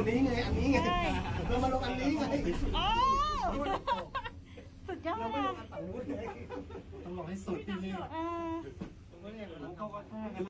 ตัวนี้ไง อันนี้ไงเรามาลงอันนี้ไงโอ้สุดยอดเราไม่ลอะงอันฝั่งนู้นไงต้องลงให้สุดที่นี่เออก็เนี่ยเราเข้าก็แค่กัน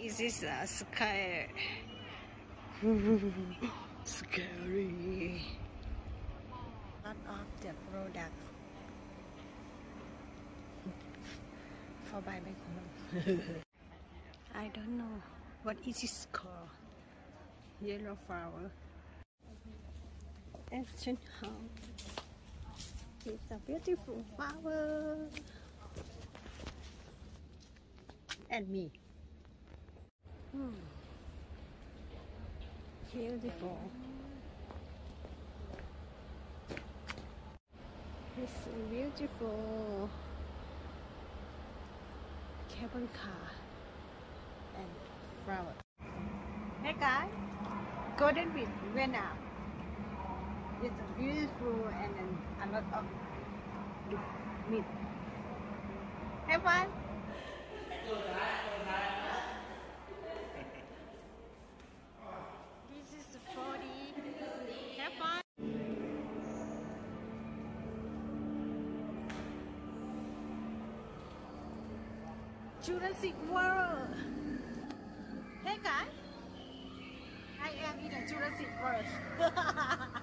Is this a sky? Scary. Lot of the product for buy back home. I don't know what is this called. Yellow flower. Ancient house. It's a beautiful flower. And me. Beautiful. It's beautiful cable car and flower. Hey guys, Golden Beach, Vietnam. It's beautiful and a lot of meat. Have fun. Jurassic World. Hey guys, I am in a Jurassic World.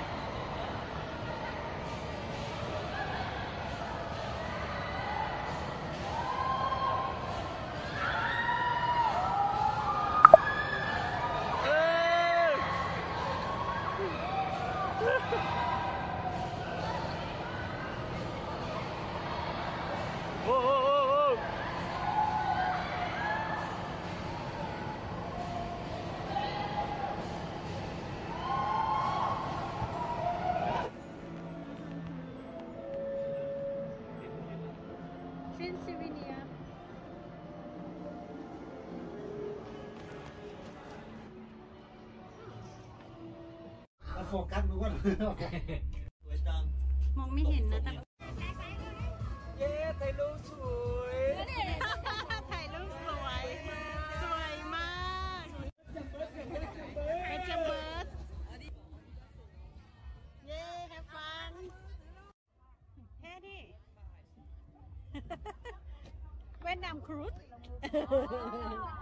Pennsylvania. เราโฟกัสดูว่าสวยจังมองไม่เห็นนะแต่ เย้ถ่ายรูปสวย am Cruise. Ah.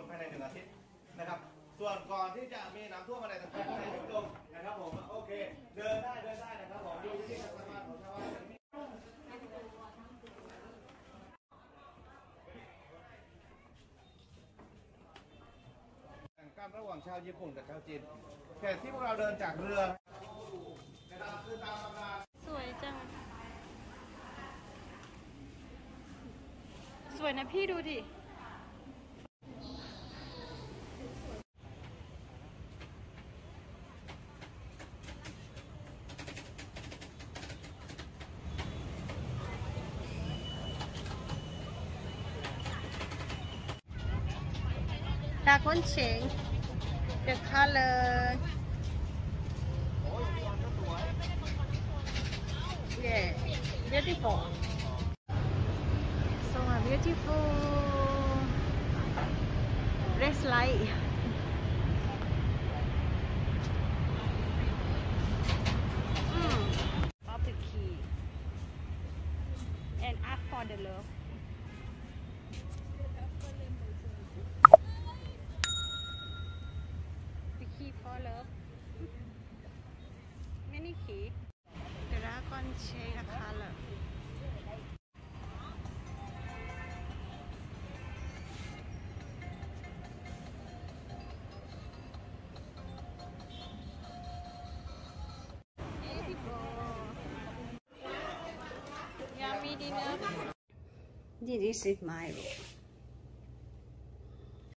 นภายในหนึ่งอาทิตย์นะครับ ส่วนก่อนที่จะมีน้ำท่วมอะไรต่างๆในชุมชนนะครับผมโอเค เดินได้เดินได้นะครับผมดูที่การสามารถของชาวบ้านกันระหว่างชาวญี่ปุ่นกับชาวจีนแขกที่พวกเราเดินจากเรือนะครับคือตามตำนานสวยจัง สวยนะพี่ดูดิ ตาคนเชง the color yeah beautiful so beautiful red light อเลิฟไม่นี่ขีดรากอนเชยนะคะเลยยามีดีเนอร์ This is my room.